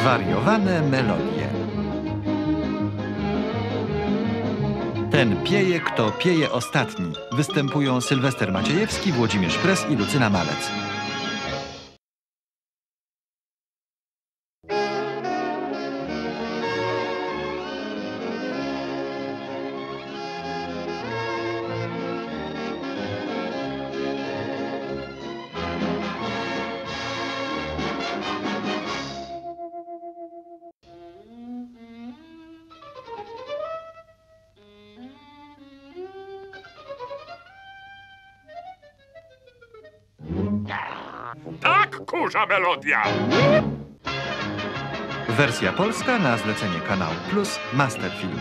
Zwariowane melodie. Ten pieje, kto pieje ostatni. Występują Sylwester Maciejewski, Włodzimierz Pres i Lucyna Malec. Tak, kurza melodia! Wersja polska na zlecenie kanału Plus Masterfilm.